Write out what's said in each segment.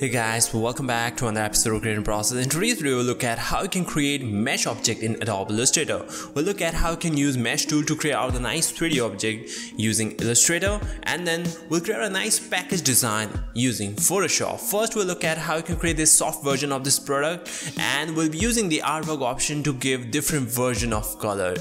Hey guys, welcome back to another episode of Creative Process. In today's video, we'll look at how you can create mesh object in Adobe Illustrator. We'll look at how you can use mesh tool to create out a nice 3D object using Illustrator and then we'll create a nice package design using Photoshop. First, we'll look at how you can create this soft version of this product and we'll be using the artwork option to give different version of color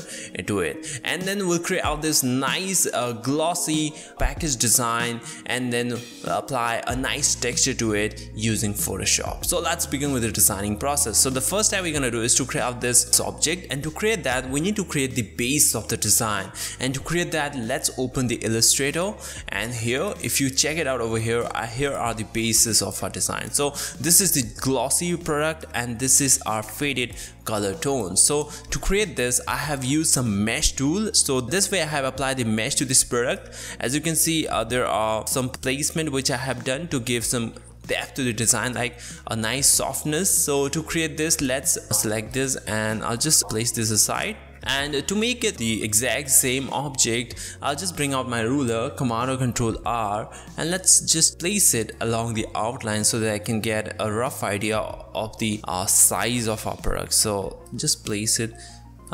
to it. And then we'll create out this nice uh, glossy package design and then apply a nice texture to it using Photoshop. So let's begin with the designing process. So the first step we're gonna do is to create this object and to create that we need to create the base of the design and to create that let's open the Illustrator and here if you check it out over here uh, here are the bases of our design. So this is the glossy product and this is our faded color tone. So to create this I have used some mesh tool. So this way I have applied the mesh to this product. As you can see uh, there are some placement which I have done to give some depth to the design like a nice softness. So to create this let's select this and I'll just place this aside. And to make it the exact same object I'll just bring out my ruler command or control R and let's just place it along the outline so that I can get a rough idea of the uh, size of our product. So just place it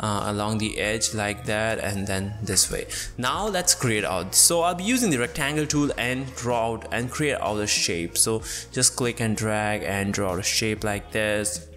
uh, along the edge like that and then this way. Now let's create out. So I'll be using the rectangle tool and draw out and create out a shape. So just click and drag and draw a shape like this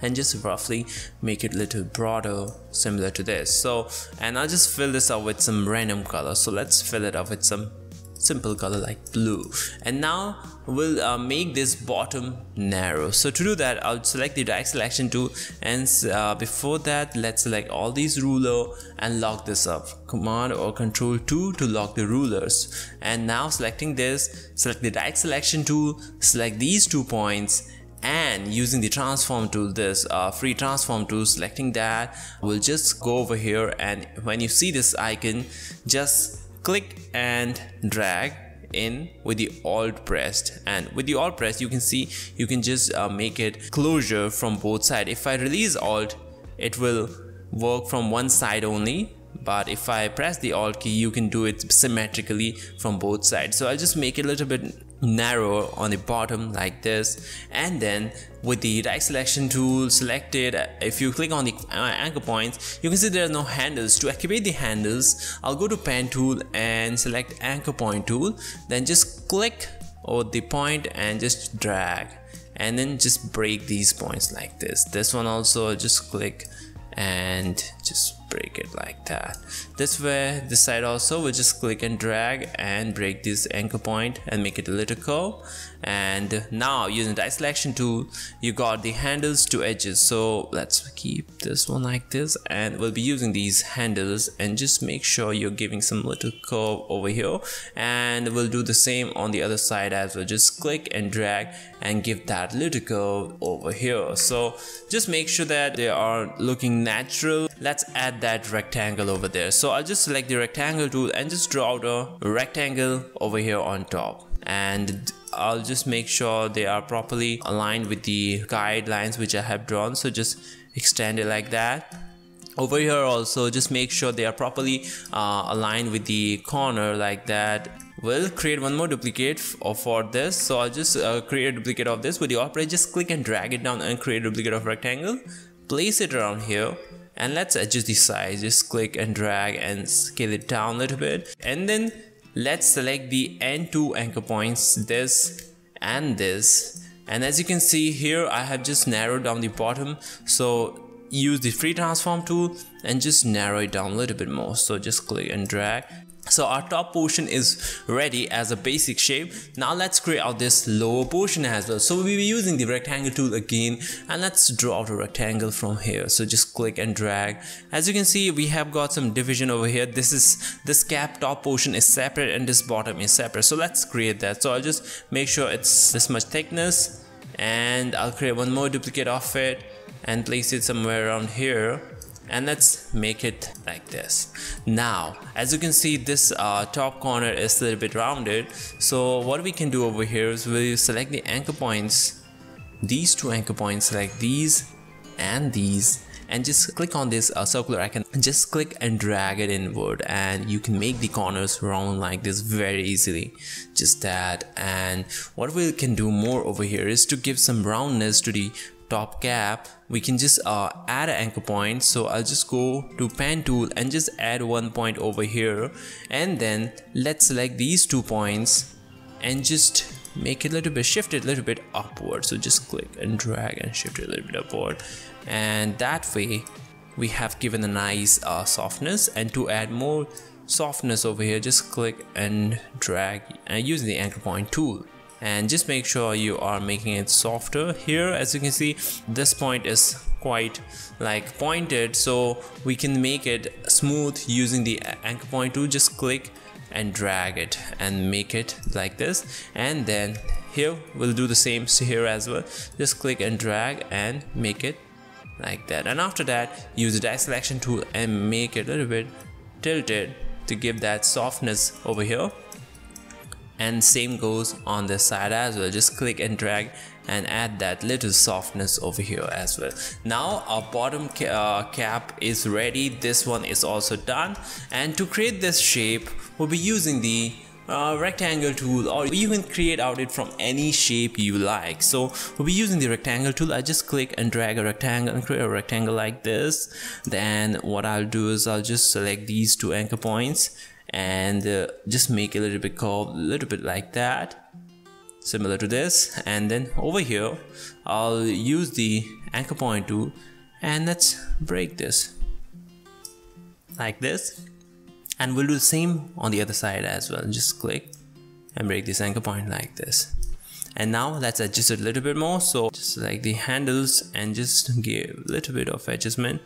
and just roughly make it a little broader similar to this. So and I'll just fill this up with some random color. So let's fill it up with some simple color like blue. And now we'll uh, make this bottom narrow. So to do that I'll select the direct selection tool. And uh, before that let's select all these ruler and lock this up. Command or control 2 to lock the rulers. And now selecting this select the direct selection tool select these two points. And using the transform tool this uh, free transform tool selecting that we'll just go over here. And when you see this icon just click and drag in with the alt pressed. And with the alt press you can see you can just uh, make it closure from both sides if I release alt it will work from one side only. But if I press the alt key you can do it symmetrically from both sides. So I'll just make it a little bit narrow on the bottom like this. And then with the direct selection tool selected if you click on the uh, anchor points you can see there are no handles. To activate the handles I'll go to pen tool and select anchor point tool. Then just click over the point and just drag. And then just break these points like this. This one also just click and just break it like that. This way this side also we just click and drag and break this anchor point and make it a little curve and now using the selection tool you got the handles to edges. So let's keep this one like this. And we'll be using these handles and just make sure you're giving some little curve over here. And we'll do the same on the other side as well. Just click and drag and give that little curve over here. So just make sure that they are looking natural. Let's add that rectangle over there. So I'll just select the rectangle tool and just draw out a rectangle over here on top. And I'll just make sure they are properly aligned with the guidelines which I have drawn. So just extend it like that. Over here also just make sure they are properly uh, aligned with the corner like that. We'll create one more duplicate for this. So I'll just uh, create a duplicate of this with the opera just click and drag it down and create a duplicate of rectangle. Place it around here and let's adjust the size. Just click and drag and scale it down a little bit. And then let's select the end two anchor points this and this. And as you can see here I have just narrowed down the bottom. So use the free transform tool and just narrow it down a little bit more. So just click and drag so our top portion is ready as a basic shape. Now let's create out this lower portion as well. So we'll be using the rectangle tool again and let's draw out a rectangle from here. So just click and drag. As you can see we have got some division over here. This is this cap top portion is separate and this bottom is separate. So let's create that. So I'll just make sure it's this much thickness and I'll create one more duplicate of it and place it somewhere around here and let's make it like this. Now as you can see this uh, top corner is a little bit rounded. So what we can do over here is we select the anchor points these two anchor points like these and these and just click on this uh, circular icon. Just click and drag it inward and you can make the corners round like this very easily. Just that. And what we can do more over here is to give some roundness to the top cap we can just uh, add an anchor point. So I'll just go to pen tool and just add one point over here. And then let's select these two points and just make it a little bit shift it a little bit upward. So just click and drag and shift it a little bit upward. And that way we have given a nice uh, softness. And to add more softness over here just click and drag and use the anchor point tool and just make sure you are making it softer. Here as you can see this point is quite like pointed so we can make it smooth using the anchor point tool. Just click and drag it and make it like this. And then here we'll do the same here as well. Just click and drag and make it like that. And after that use the direct selection tool and make it a little bit tilted to give that softness over here and same goes on this side as well. Just click and drag and add that little softness over here as well. Now our bottom ca uh, cap is ready. This one is also done. And to create this shape we'll be using the uh, rectangle tool or you can create out it from any shape you like. So we'll be using the rectangle tool. I just click and drag a rectangle and create a rectangle like this. Then what I'll do is I'll just select these two anchor points and uh, just make a little bit curved a little bit like that similar to this. And then over here I'll use the anchor point tool and let's break this like this. And we'll do the same on the other side as well. Just click and break this anchor point like this. And now let's adjust it a little bit more. So just like the handles and just give a little bit of adjustment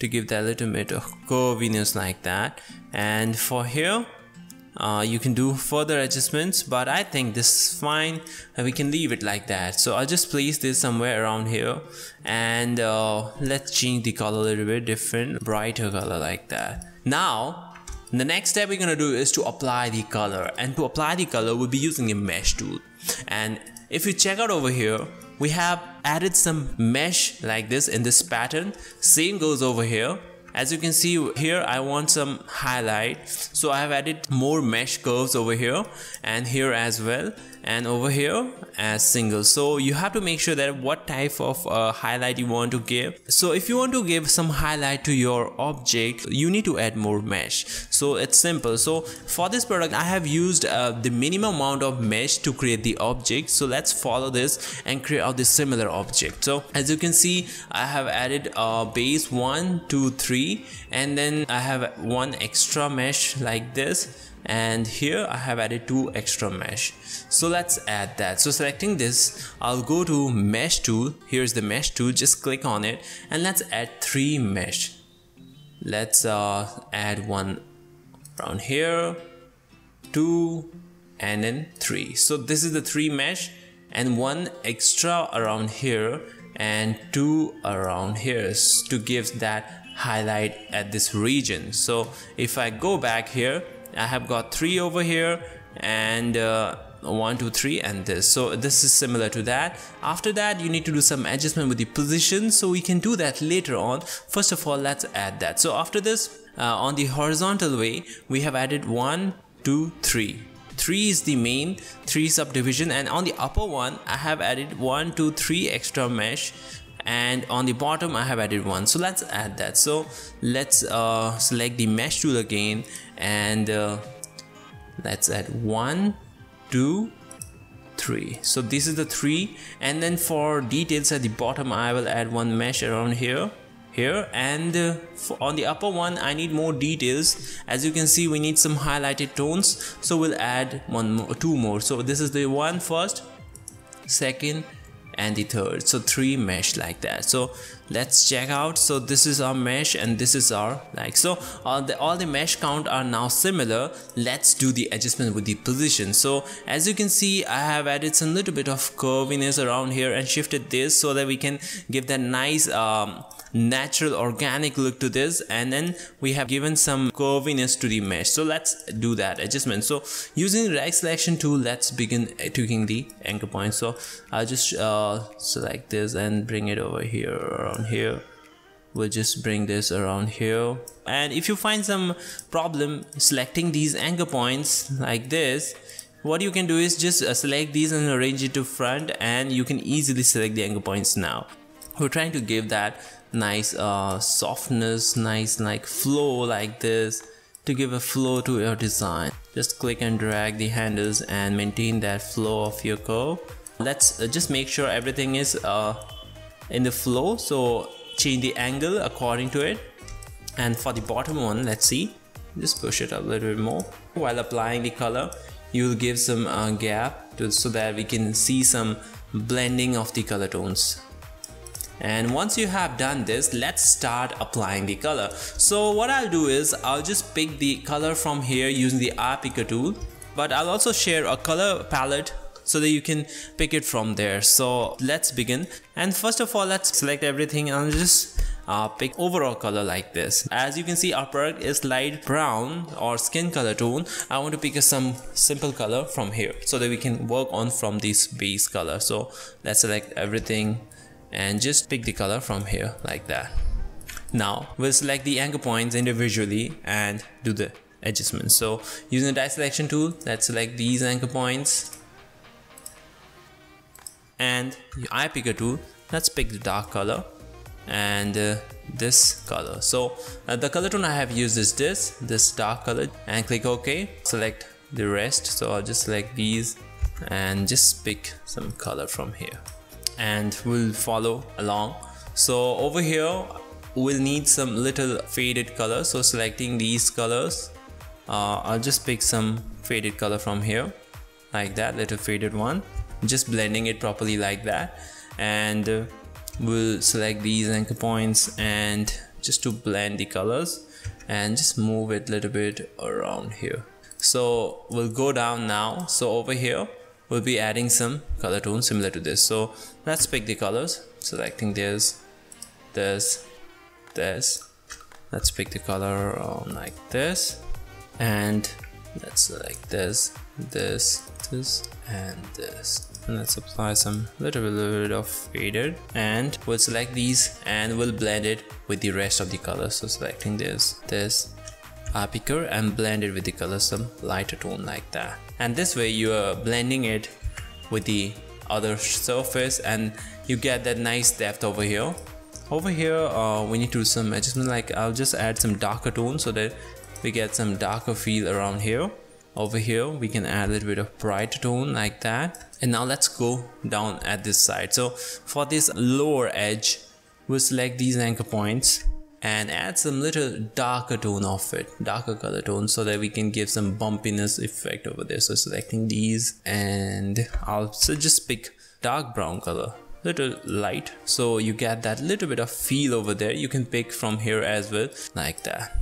to give that little bit of curviness like that. And for here uh, you can do further adjustments but I think this is fine. And we can leave it like that. So I'll just place this somewhere around here. And uh, let's change the color a little bit different brighter color like that. Now the next step we're gonna do is to apply the color. And to apply the color we'll be using a mesh tool. And if you check out over here we have added some mesh like this in this pattern. Same goes over here as you can see here I want some highlight. So I have added more mesh curves over here and here as well and over here as single. So you have to make sure that what type of uh, highlight you want to give. So if you want to give some highlight to your object you need to add more mesh. So it's simple. So for this product I have used uh, the minimum amount of mesh to create the object. So let's follow this and create out this similar object. So as you can see I have added a base one two three and then I have one extra mesh like this and here I have added two extra mesh. So let's add that. So selecting this I'll go to mesh tool. Here's the mesh tool. Just click on it and let's add three mesh. Let's uh, add one around here two and then three. So this is the three mesh and one extra around here and two around here to give that highlight at this region. So if I go back here I have got three over here and uh, one two three and this. So this is similar to that. After that you need to do some adjustment with the position. So we can do that later on. First of all let's add that. So after this uh, on the horizontal way we have added one two three. 3 is the main 3 subdivision and on the upper one I have added 1 2 3 extra mesh and on the bottom I have added one. So let's add that. So let's uh, select the mesh tool again. And uh, let's add one two three. So this is the three. And then for details at the bottom I will add one mesh around here here. And uh, on the upper one I need more details. As you can see we need some highlighted tones. So we'll add one more two more. So this is the one first second and the third. So three mesh like that. So let's check out. So this is our mesh and this is our like so all the all the mesh count are now similar. Let's do the adjustment with the position. So as you can see I have added some little bit of curviness around here and shifted this so that we can give that nice um, natural organic look to this. And then we have given some curviness to the mesh. So let's do that adjustment. So using right selection tool let's begin tweaking the anchor point. So I'll just uh, select this and bring it over here here. We'll just bring this around here. And if you find some problem selecting these anchor points like this what you can do is just uh, select these and arrange it to front and you can easily select the anchor points now. We're trying to give that nice uh, softness nice like flow like this to give a flow to your design. Just click and drag the handles and maintain that flow of your curve. Let's uh, just make sure everything is uh, in the flow. So change the angle according to it. And for the bottom one let's see. Just push it up a little bit more. While applying the color you will give some uh, gap to, so that we can see some blending of the color tones. And once you have done this let's start applying the color. So what I'll do is I'll just pick the color from here using the eye picker tool. But I'll also share a color palette so that you can pick it from there. So let's begin. And first of all let's select everything and just uh, pick overall color like this. As you can see our product is light brown or skin color tone. I want to pick some simple color from here so that we can work on from this base color. So let's select everything and just pick the color from here like that. Now we'll select the anchor points individually and do the adjustment. So using the direct selection tool let's select these anchor points and eye picker tool let's pick the dark color and uh, this color. So uh, the color tone I have used is this this dark color and click OK. Select the rest. So I'll just select these and just pick some color from here. And we'll follow along. So over here we'll need some little faded color so selecting these colors uh, I'll just pick some faded color from here like that little faded one just blending it properly like that. And uh, we'll select these anchor points and just to blend the colors and just move it a little bit around here. So we'll go down now. So over here we'll be adding some color tone similar to this. So let's pick the colors. Selecting this this this. Let's pick the color like this. And let's select this this this and this let's apply some little bit, of faded and we'll select these and we'll blend it with the rest of the colors. So selecting this this eye picker and blend it with the color some lighter tone like that. And this way you are blending it with the other surface and you get that nice depth over here. Over here uh, we need to do some adjustment like I'll just add some darker tone so that we get some darker feel around here over here we can add a little bit of bright tone like that. And now let's go down at this side. So for this lower edge we'll select these anchor points and add some little darker tone of it darker color tone so that we can give some bumpiness effect over there. So selecting these and I'll so just pick dark brown color little light. So you get that little bit of feel over there. You can pick from here as well like that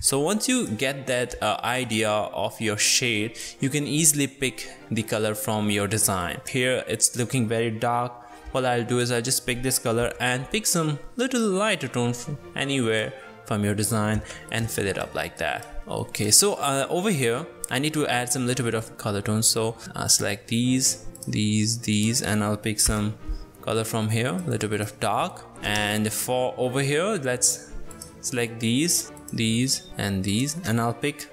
so once you get that uh, idea of your shade, you can easily pick the color from your design. Here it's looking very dark. What I'll do is I'll just pick this color and pick some little lighter tone from anywhere from your design and fill it up like that. Okay, so uh, over here, I need to add some little bit of color tone. So I'll select these, these, these, and I'll pick some color from here, a little bit of dark. And for over here, let's select these these and these and I'll pick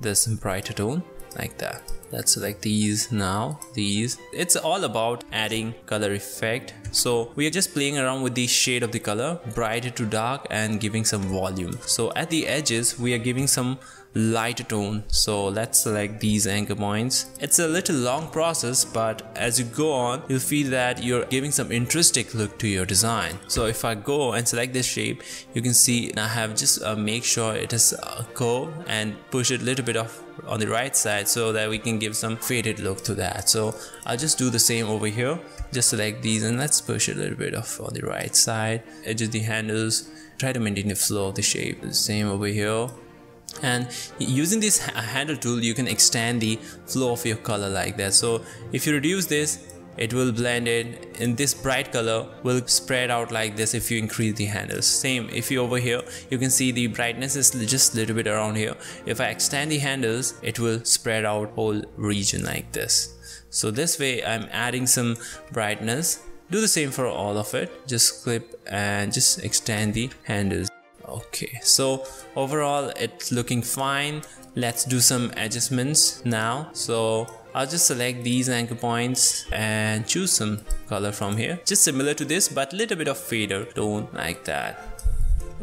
this brighter tone like that. Let's select these now these. It's all about adding color effect. So we are just playing around with the shade of the color brighter to dark and giving some volume. So at the edges we are giving some lighter tone. So let's select these anchor points. It's a little long process but as you go on you'll feel that you're giving some interesting look to your design. So if I go and select this shape you can see I have just uh, make sure it is a curve and push it a little bit off on the right side so that we can give some faded look to that. So I'll just do the same over here. Just select these and let's push it a little bit off on the right side. Adjust the handles. Try to maintain the flow of the shape. The same over here and using this handle tool you can extend the flow of your color like that. So if you reduce this it will blend it and this bright color will spread out like this if you increase the handles same if you over here you can see the brightness is just a little bit around here. If I extend the handles it will spread out whole region like this. So this way I'm adding some brightness. Do the same for all of it. Just clip and just extend the handles okay so overall it's looking fine. Let's do some adjustments now. So I'll just select these anchor points and choose some color from here. Just similar to this but a little bit of fader. Tone like that.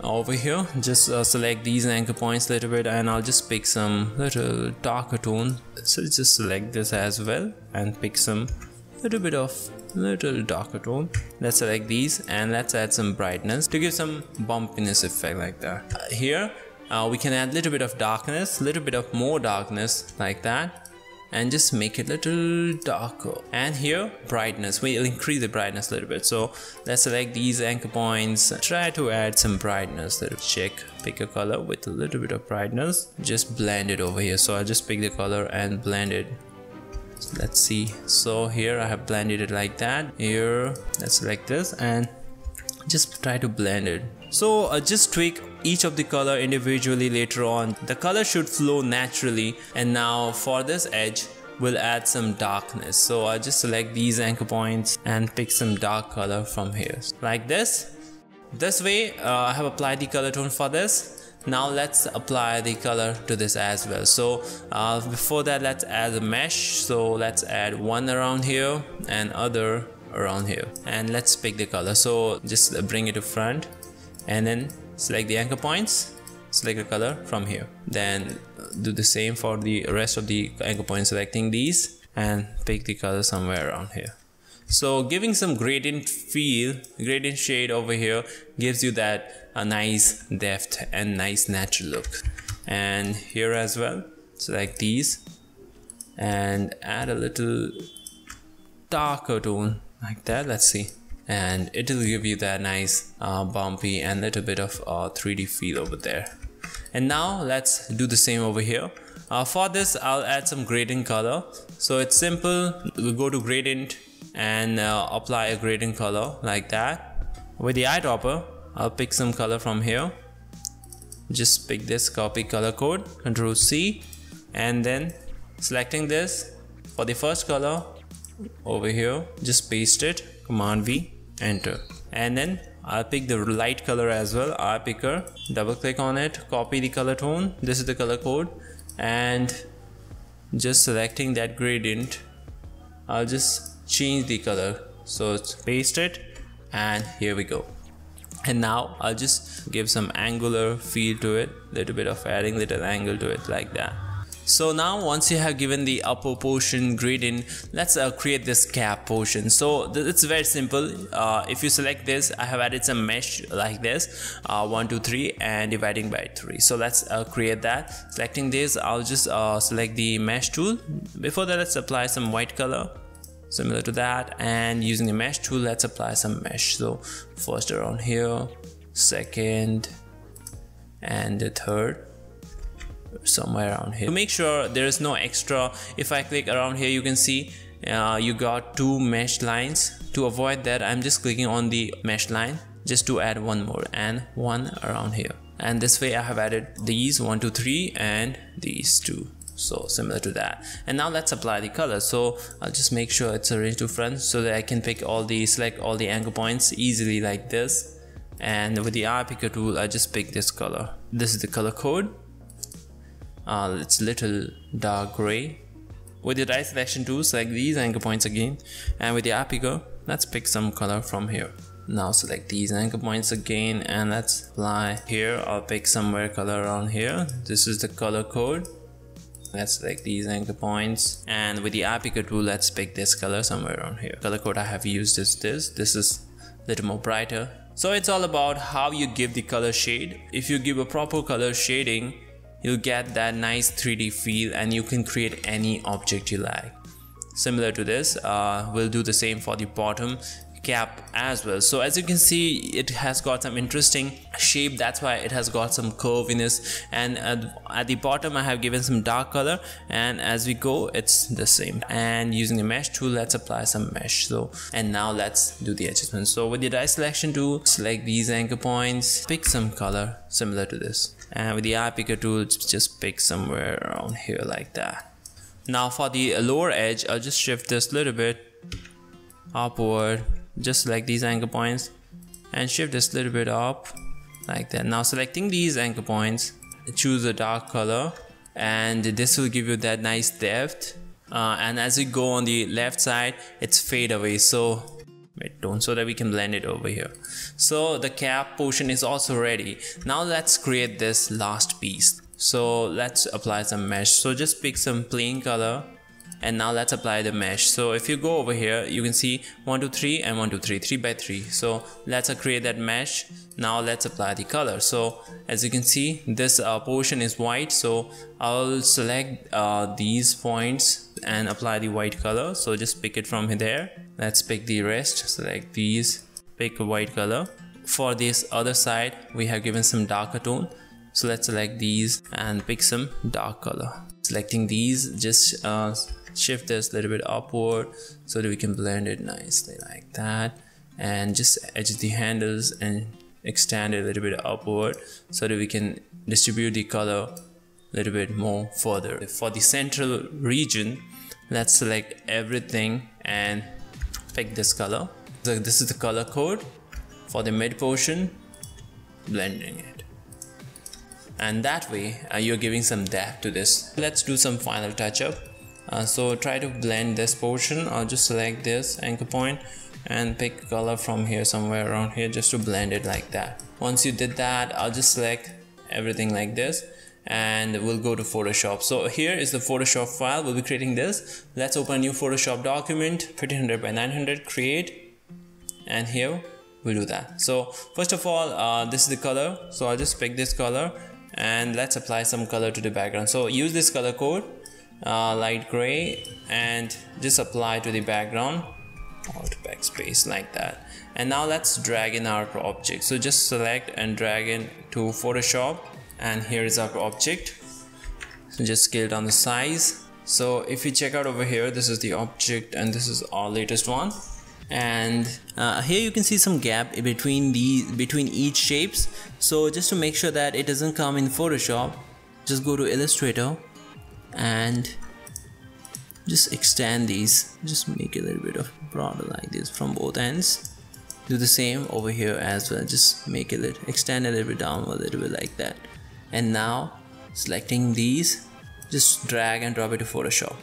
Over here just uh, select these anchor points a little bit and I'll just pick some little darker tone. So just select this as well and pick some little bit of little darker tone. Let's select these and let's add some brightness to give some bumpiness effect like that. Uh, here uh, we can add a little bit of darkness little bit of more darkness like that and just make it a little darker. And here brightness. We'll increase the brightness a little bit. So let's select these anchor points. Try to add some brightness. Little check pick a color with a little bit of brightness. Just blend it over here. So I'll just pick the color and blend it let's see. So here I have blended it like that. Here let's select this. And just try to blend it. So uh, just tweak each of the color individually later on. The color should flow naturally. And now for this edge we'll add some darkness. So I just select these anchor points and pick some dark color from here. Like this. This way uh, I have applied the color tone for this now let's apply the color to this as well. So uh, before that let's add a mesh. So let's add one around here and other around here. And let's pick the color. So just bring it to front and then select the anchor points. Select the color from here. Then do the same for the rest of the anchor points selecting these and pick the color somewhere around here. So giving some gradient feel gradient shade over here gives you that a nice depth and nice natural look. And here as well select these and add a little darker tone like that let's see. And it'll give you that nice uh, bumpy and little bit of uh, 3d feel over there. And now let's do the same over here. Uh, for this I'll add some gradient color. So it's simple we go to gradient and uh, apply a gradient color like that with the eyedropper I'll pick some color from here. Just pick this copy color code control C and then selecting this for the first color over here. Just paste it command V enter. And then I'll pick the light color as well R picker. Double click on it copy the color tone. This is the color code. And just selecting that gradient I'll just change the color. So it's paste it and here we go and now I'll just give some angular feel to it little bit of adding little angle to it like that. So now once you have given the upper portion gradient let's uh, create this cap portion. So it's very simple. Uh, if you select this I have added some mesh like this uh, 1 2 3 and dividing by 3 so let's uh, create that. Selecting this I'll just uh, select the mesh tool. Before that let's apply some white color similar to that and using the mesh tool let's apply some mesh. So first around here second and the third somewhere around here. To make sure there is no extra. If I click around here you can see uh, you got two mesh lines. To avoid that I'm just clicking on the mesh line just to add one more and one around here. And this way I have added these one two three and these two so similar to that. And now let's apply the color. So I'll just make sure it's arranged to front so that I can pick all the select all the anchor points easily like this. And with the eye picker tool I just pick this color. This is the color code. Uh, it's little dark gray. With the direct selection tool select these anchor points again and with the eye picker let's pick some color from here. Now select these anchor points again and let's apply here. I'll pick somewhere color around here. This is the color code let's select these anchor points. And with the eye tool let's pick this color somewhere around here. Color code I have used is this. This is a little more brighter. So it's all about how you give the color shade. If you give a proper color shading you'll get that nice 3d feel and you can create any object you like. Similar to this uh, we'll do the same for the bottom cap as well. So as you can see it has got some interesting shape. That's why it has got some curviness. And at, the bottom I have given some dark color. And as we go it's the same. And using the mesh tool let's apply some mesh. So and now let's do the adjustment. So with the direct selection tool select these anchor points pick some color similar to this. And with the eye picker tool just pick somewhere around here like that. Now for the lower edge I'll just shift this a little bit upward just select these anchor points and shift this little bit up like that. Now selecting these anchor points choose a dark color and this will give you that nice depth. Uh, and as you go on the left side it's fade away. So don't so that we can blend it over here. So the cap portion is also ready. Now let's create this last piece. So let's apply some mesh. So just pick some plain color and now let's apply the mesh. So if you go over here you can see 1 2 3 and 1 2 3 3 by 3 so let's uh, create that mesh. Now let's apply the color. So as you can see this uh, portion is white. So I'll select uh, these points and apply the white color. So just pick it from there. Let's pick the rest. Select these pick a white color. For this other side we have given some darker tone. So let's select these and pick some dark color selecting these just uh, shift this a little bit upward so that we can blend it nicely like that. And just edge the handles and extend it a little bit upward so that we can distribute the color a little bit more further. For the central region let's select everything and pick this color. So this is the color code. For the mid portion blending it and that way uh, you're giving some depth to this. Let's do some final touch up uh, so try to blend this portion or just select this anchor point and pick color from here somewhere around here just to blend it like that. Once you did that I'll just select everything like this and we'll go to Photoshop. So here is the Photoshop file. We'll be creating this. Let's open a new Photoshop document 1500 by 900 create. And here we'll do that. So first of all uh, this is the color. So I'll just pick this color and let's apply some color to the background. So use this color code uh, light gray and just apply to the background. Alt backspace like that. And now let's drag in our object. So just select and drag in to Photoshop. And here is our object. So just scale down the size. So if you check out over here this is the object and this is our latest one and uh, here you can see some gap between the between each shapes. So just to make sure that it doesn't come in Photoshop just go to Illustrator and just extend these. Just make a little bit of broader like this from both ends. Do the same over here as well. Just make it extend a little bit down a little bit like that. And now selecting these just drag and drop it to Photoshop.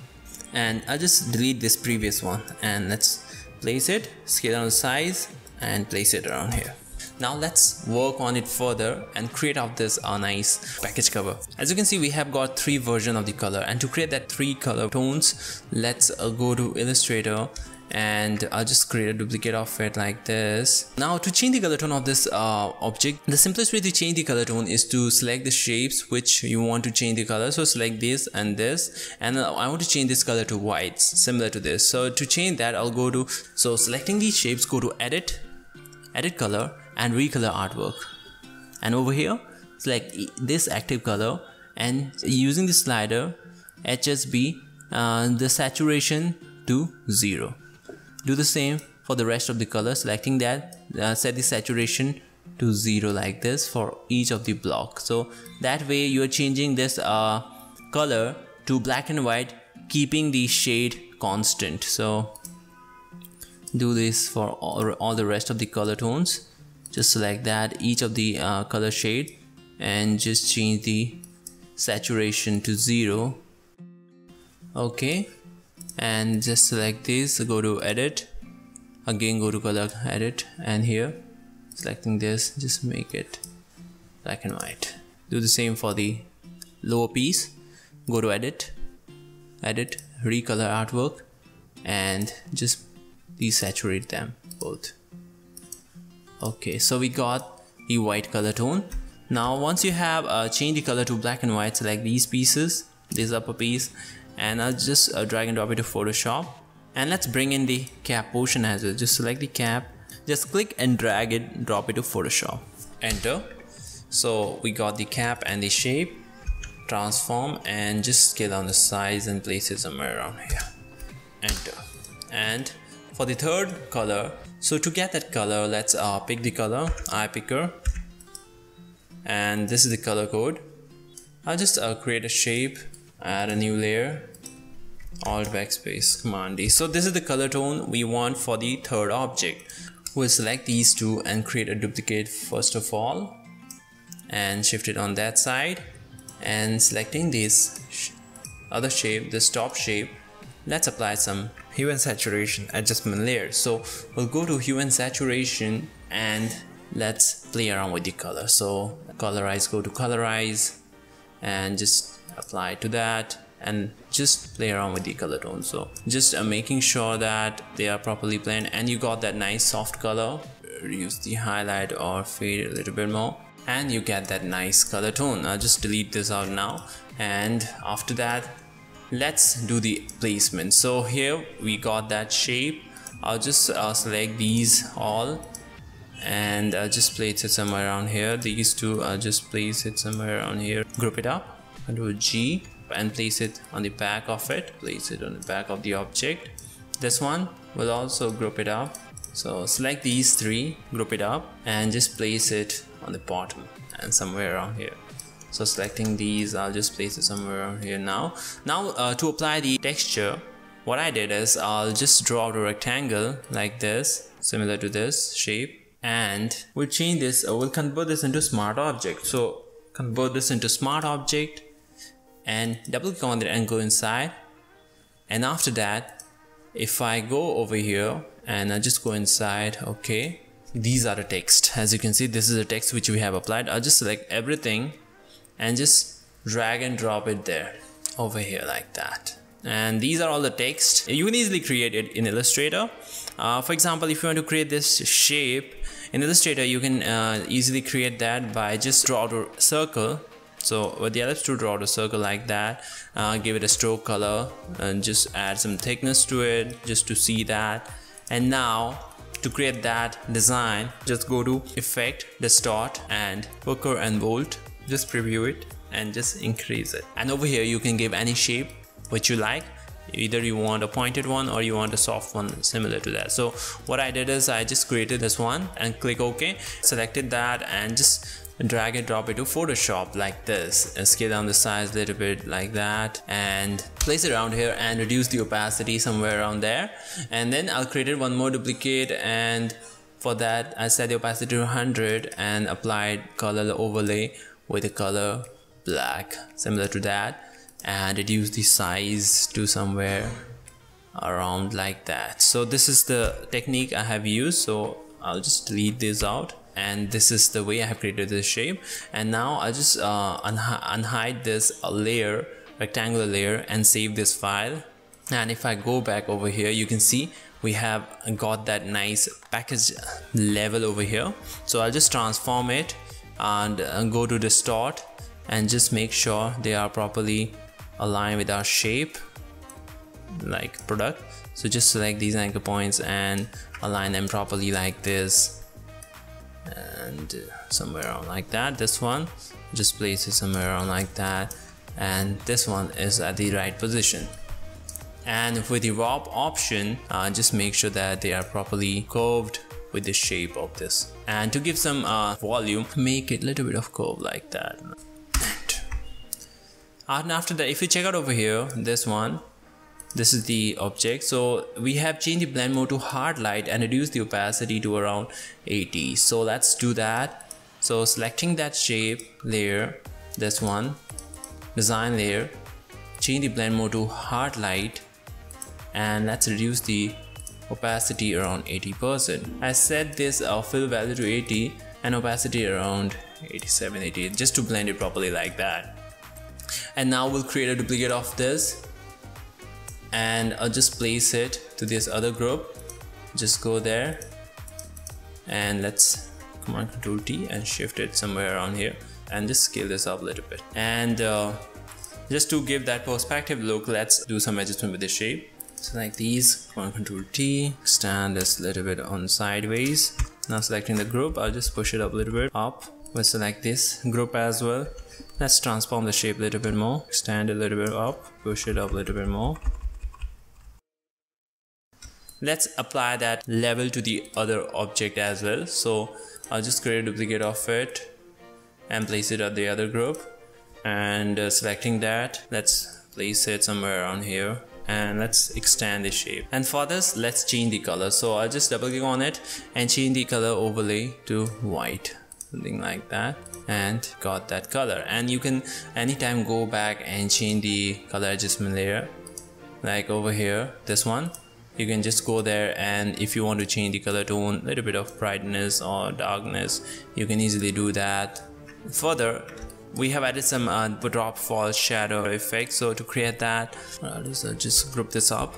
And I'll just delete this previous one and let's place it scale down size and place it around here. Now let's work on it further and create out this uh, nice package cover. As you can see we have got three version of the color and to create that three color tones let's uh, go to illustrator and I'll just create a duplicate of it like this. Now to change the color tone of this uh, object, the simplest way to change the color tone is to select the shapes which you want to change the color. So select this and this and I want to change this color to white similar to this. So to change that I'll go to, so selecting these shapes go to edit, edit color and recolor artwork. And over here select this active color and using the slider HSB uh, the saturation to 0 do the same for the rest of the color selecting that uh, set the saturation to zero like this for each of the block. So that way you are changing this uh, color to black and white keeping the shade constant. So do this for all, all the rest of the color tones. Just select that each of the uh, color shade and just change the saturation to zero. Okay and just select this go to edit. Again go to color edit and here. Selecting this just make it black and white. Do the same for the lower piece. Go to edit edit recolor artwork and just desaturate them both. Okay so we got the white color tone. Now once you have uh, changed the color to black and white select these pieces this upper piece and I'll just uh, drag and drop it to Photoshop. And let's bring in the cap portion as well. Just select the cap. Just click and drag it drop it to Photoshop. Enter. So we got the cap and the shape. Transform and just scale down the size and place it somewhere around here. Enter. And for the third color so to get that color let's uh, pick the color eye picker. And this is the color code. I'll just uh, create a shape add a new layer. Alt backspace command D. So this is the color tone we want for the third object. We'll select these two and create a duplicate first of all. And shift it on that side. And selecting this sh other shape this top shape. Let's apply some hue and saturation adjustment layer. So we'll go to hue and saturation and let's play around with the color. So colorize go to colorize. And just apply to that and just play around with the color tone. So just uh, making sure that they are properly blend and you got that nice soft color use the highlight or fade a little bit more and you get that nice color tone. I'll just delete this out now and after that let's do the placement. So here we got that shape. I'll just uh, select these all and I'll just place it somewhere around here. These two I'll just place it somewhere around here. Group it up control G and place it on the back of it. Place it on the back of the object. This one will also group it up. So select these three group it up and just place it on the bottom and somewhere around here. So selecting these I'll just place it somewhere around here now. Now uh, to apply the texture what I did is I'll just draw out a rectangle like this similar to this shape and we'll change this uh, we'll convert this into smart object. So convert this into smart object and double click on it and go inside. And after that if I go over here and I just go inside okay these are the text. As you can see this is the text which we have applied. I'll just select everything and just drag and drop it there over here like that. And these are all the text. You can easily create it in Illustrator. Uh, for example if you want to create this shape in Illustrator you can uh, easily create that by just draw a circle so with the ellipse tool draw a circle like that. Uh, give it a stroke color and just add some thickness to it just to see that. And now to create that design just go to effect distort and pucker and bloat just preview it and just increase it. And over here you can give any shape which you like. Either you want a pointed one or you want a soft one similar to that. So what I did is I just created this one and click OK selected that and just drag and drop it to Photoshop like this. And scale down the size a little bit like that and place it around here and reduce the opacity somewhere around there. And then I'll create one more duplicate and for that I set the opacity to 100 and applied color overlay with the color black similar to that and reduce the size to somewhere around like that. So this is the technique I have used. So I'll just delete this out and this is the way I have created this shape. And now I'll just uh, unhide this layer rectangular layer and save this file. And if I go back over here you can see we have got that nice package level over here. So I'll just transform it and uh, go to distort and just make sure they are properly aligned with our shape like product. So just select these anchor points and align them properly like this and uh, somewhere around like that. This one just place it somewhere around like that. And this one is at the right position. And with the warp option uh, just make sure that they are properly curved with the shape of this. And to give some uh, volume make it a little bit of curve like that. And after that if you check out over here this one this is the object. So we have changed the blend mode to hard light and reduced the opacity to around 80 so let's do that. So selecting that shape layer this one design layer change the blend mode to hard light and let's reduce the opacity around 80% I set this uh, fill value to 80 and opacity around 87 88 just to blend it properly like that. And now we'll create a duplicate of this and I'll just place it to this other group. Just go there. And let's command control T and shift it somewhere around here. And just scale this up a little bit. And uh, just to give that perspective look let's do some adjustment with the shape. Select these command control T stand this little bit on sideways. Now selecting the group I'll just push it up a little bit up. We'll select this group as well. Let's transform the shape a little bit more. Extend a little bit up push it up a little bit more let's apply that level to the other object as well. So I'll just create a duplicate of it and place it at the other group. And uh, selecting that let's place it somewhere around here. And let's extend the shape. And for this let's change the color. So I'll just double click on it and change the color overlay to white. Something like that. And got that color. And you can anytime go back and change the color adjustment layer. Like over here this one you can just go there and if you want to change the color tone a little bit of brightness or darkness you can easily do that. Further we have added some uh, drop fall shadow effect so to create that uh, let's uh, just group this up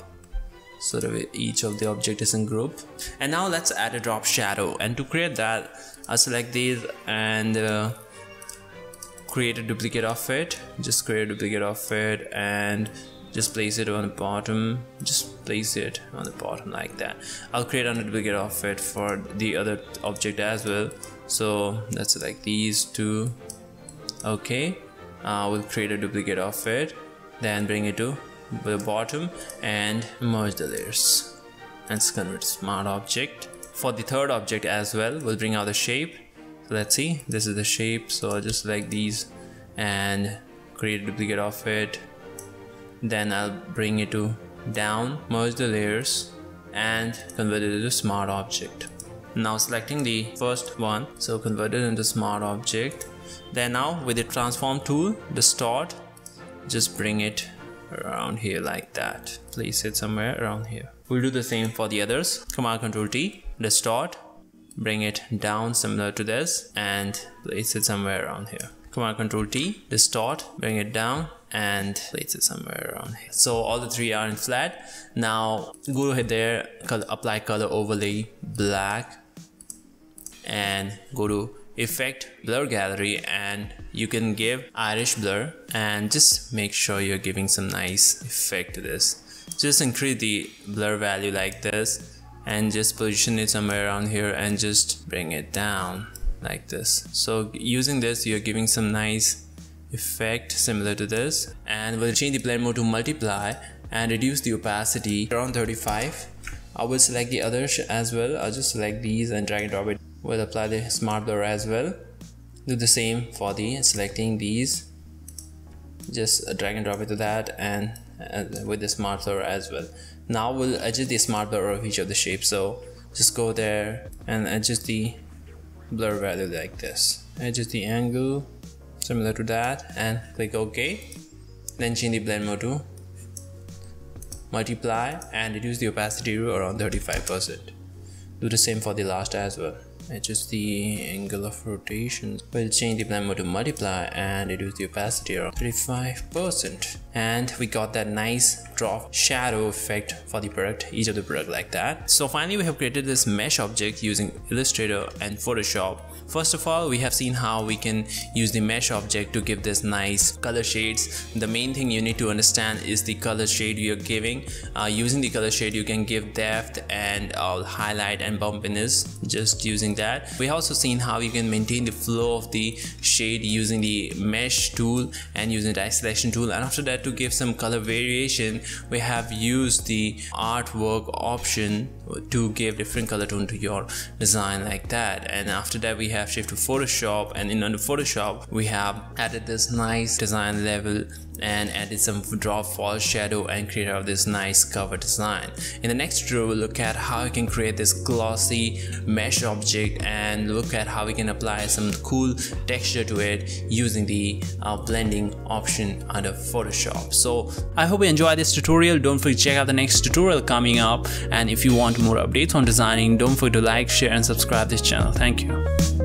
so that each of the object is in group. And now let's add a drop shadow. And to create that I'll select these and uh, create a duplicate of it. Just create a duplicate of it and just place it on the bottom. Just place it on the bottom like that. I'll create a duplicate of it for the other object as well. So let's select these two. Okay. Uh, we'll create a duplicate of it. Then bring it to the bottom and merge the layers. And convert smart object. For the third object as well we'll bring out the shape. So let's see. This is the shape. So I'll just select these and create a duplicate of it then I'll bring it to down merge the layers and convert it into smart object. Now selecting the first one so convert it into smart object. Then now with the transform tool distort just bring it around here like that. Place it somewhere around here. We'll do the same for the others. Command control T distort bring it down similar to this and place it somewhere around here. Command control T distort bring it down and place it somewhere around here. So all the three are in flat. Now go ahead there apply color overlay black and go to effect blur gallery and you can give Iris blur and just make sure you're giving some nice effect to this. Just increase the blur value like this and just position it somewhere around here and just bring it down like this. So using this you're giving some nice effect similar to this. And we'll change the blend mode to multiply and reduce the opacity around 35 I will select the others as well. I'll just select these and drag and drop it. We'll apply the smart blur as well. Do the same for the selecting these. Just drag and drop it to that and uh, with the smart blur as well. Now we'll adjust the smart blur of each of the shapes. So just go there and adjust the blur value like this. Adjust the angle similar to that and click ok. Then change the blend mode to multiply and reduce the opacity to around 35 percent. Do the same for the last as well. Adjust the angle of rotation. We'll change the blend mode to multiply and reduce the opacity around 35% and we got that nice drop shadow effect for the product each of the product like that. So finally we have created this mesh object using illustrator and photoshop First of all, we have seen how we can use the mesh object to give this nice color shades. The main thing you need to understand is the color shade you're giving. Uh, using the color shade, you can give depth and uh, highlight and bumpiness just using that. We also seen how you can maintain the flow of the shade using the mesh tool and using the selection tool. And after that, to give some color variation, we have used the artwork option to give different color tone to your design like that. And after that, we have shift to Photoshop and in under Photoshop we have added this nice design level and added some drop false shadow and create out this nice cover design. In the next tutorial we'll look at how you can create this glossy mesh object and look at how we can apply some cool texture to it using the uh, blending option under Photoshop. So I hope you enjoyed this tutorial. Don't forget to check out the next tutorial coming up and if you want more updates on designing don't forget to like, share and subscribe this channel. Thank you.